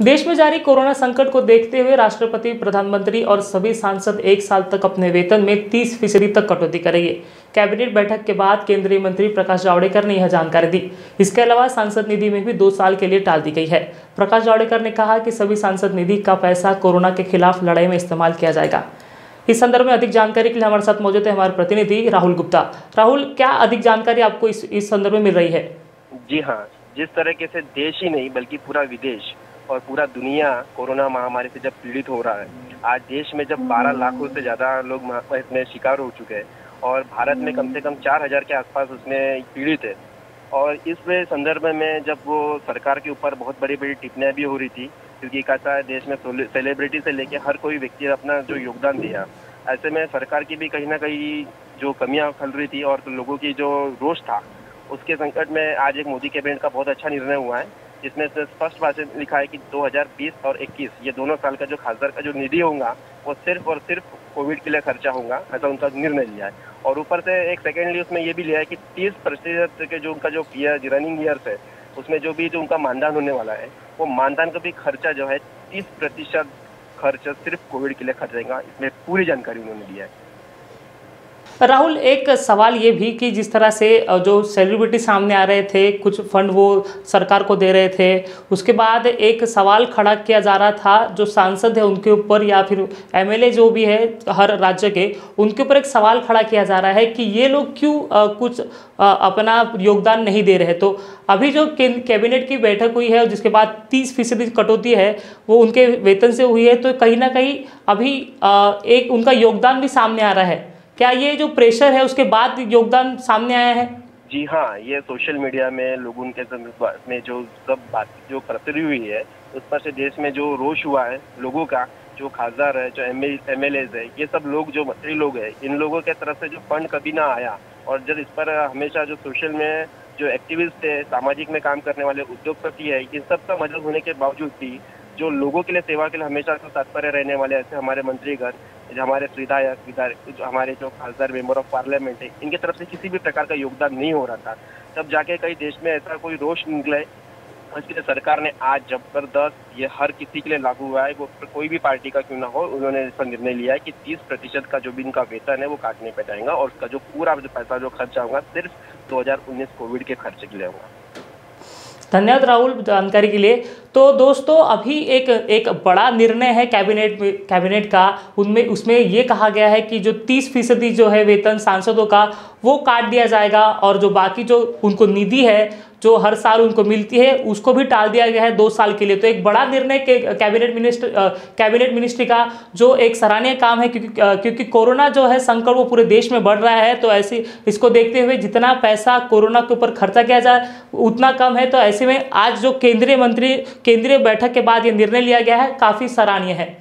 देश में जारी कोरोना संकट को देखते हुए राष्ट्रपति, प्रधानमंत्री और सभी सांसद एक साल तक अपने वेतन में 30 फ़ीसदी तक कटौती करेंगे। कैबिनेट बैठक के बाद केंद्रीय मंत्री प्रकाश जावड़ेकर ने यह जानकारी दी। इसके अलावा सांसद निधि में भी दो साल के लिए टाल दी गई है। प्रकाश जावड़ेकर ने कहा कि सभी सांसद निधि का पैसा कोरोना के खिलाफ लड़ाई में इस्तेमाल किया जाएगा। इस संदर्भ में अधिक जानकारी के लिए हमारे साथ मौजूद है हमारे प्रतिनिधि राहुल गुप्ता। राहुल, क्या अधिक जानकारी आपको इस इस संदर्भ में मिल रही है? जी हाँ जिस तरीके से देश ही नहीं, बल्कि पूरा विदेश और पूरा दुनिया कोरोना महामारी से जब पीड़ित हो रहा है आज देश में जब 12 लाखों से ज़्यादा लोग इसमें शिकार हो चुके हैं और भारत में कम से कम चार हज़ार के आसपास उसमें पीड़ित है। और इस संदर्भ में जब वो सरकार के ऊपर बहुत बड़ी बड़ी टिप्पणियाँ भी हो रही थी क्योंकि कहता है देश में सेलिब्रिटी से लेके हर कोई व्यक्ति अपना जो योगदान दिया ऐसे में सरकार की भी कहीं ना कहीं जो कमियाँ फल रही थी और लोगों की जो रोष था उसके संकट में आज एक मोदी कैबिनेट का बहुत अच्छा निर्णय हुआ है। जिसमें से स्पष्ट बात लिखा है कि 2020 और 21 ये दोनों साल का जो खासदार का जो निधि होगा, वो सिर्फ़ और सिर्फ़ कोविड के लिए खर्चा होगा, ऐसा उनका निर्णय लिया है। और ऊपर से एक सेकेंडली उसमें ये भी लिया है कि 30 प्रतिशत के जो उनका जो ईयर रनिंग ईयर्स है, उसमें जो भी जो उनका मानदान होने वाला है, वो मानदान का भी खर्चा जो है, तीस प्रतिशत खर्च सिर्फ़ कोविड के लिए खर्चेगा इसमें पूरी जानकारी उन्होंने दिया है। राहुल, एक सवाल ये भी कि जिस तरह से जो सेलिब्रिटी सामने आ रहे थे, कुछ फंड वो सरकार को दे रहे थे, उसके बाद एक सवाल खड़ा किया जा रहा था, जो सांसद है उनके ऊपर या फिर एमएलए जो भी है, हर राज्य के, उनके ऊपर एक सवाल खड़ा किया जा रहा है कि ये लोग क्यों कुछ अपना योगदान नहीं दे रहे। तो अभी जो कैबिनेट की बैठक हुई है, जिसके बाद तीस फ़ीसदी कटौती है, वो उनके वेतन से हुई है तो कहीं ना कहीं अभी एक उनका योगदान भी सामने आ रहा है। क्या ये जो प्रेशर है, उसके बाद योगदान सामने आया है? जी हाँ ये सोशल मीडिया में, लोगों के में जो सब बात, जो प्रसरी हुई है, उस पर से देश में जो रोष हुआ है, लोगों का, जो खासदार है, जो एम एल है, ये सब लोग, जो मंत्री लोग हैं, इन लोगों के तरफ़ से जो फंड कभी ना आया और जब इस पर हमेशा जो सोशल में जो एक्टिविस्ट है, सामाजिक में काम करने वाले उद्योगपति है इन सब का मदद होने के बावजूद भी जो लोगों के लिए सेवा के लिए हमेशा तो तत्पर रहने वाले ऐसे हमारे मंत्रीगण हमारे विधायक विधायक हमारे जो खासदार मेंबर ऑफ़ पार्लियामेंट है, इनके तरफ़ से किसी भी प्रकार का योगदान नहीं हो रहा था। तब जाके कई देश में ऐसा कोई रोष निकले इसलिए सरकार ने आज ज़बरदस्त ये हर किसी के लिए लागू हुआ है, वो कोई भी पार्टी का क्यों ना हो, उन्होंने इस पर निर्णय लिया है कि 30 प्रतिशत का जो भी इनका वेतन है, वो काटने पे जाएगा और उसका जो पूरा जो पैसा, जो खर्चा होगा सिर्फ़ 2019 कोविड के खर्चे के लिए होगा धन्यवाद राहुल, जानकारी के लिए। तो दोस्तों, अभी एक एक बड़ा निर्णय है कैबिनेट कैबिनेट का। उनमें, उसमें ये कहा गया है कि जो 30 फ़ीसदी जो है वेतन सांसदों का वो काट दिया जाएगा और जो बाकी जो उनको निधि है, जो हर साल उनको मिलती है, उसको भी टाल दिया गया है दो साल के लिए। तो एक बड़ा निर्णय कैबिनेट मिनिस्टर कैबिनेट मिनिस्ट्री का जो एक सराहनीय काम है, क्योंकि क्योंकि कोरोना जो है संकट वो पूरे देश में बढ़ रहा है तो ऐसे इसको देखते हुए जितना पैसा कोरोना के ऊपर खर्चा किया जाए उतना कम है। तो ऐसे में आज जो केंद्रीय मंत्री, केंद्रीय बैठक के बाद ये निर्णय लिया गया है, काफ़ी सराहनीय है।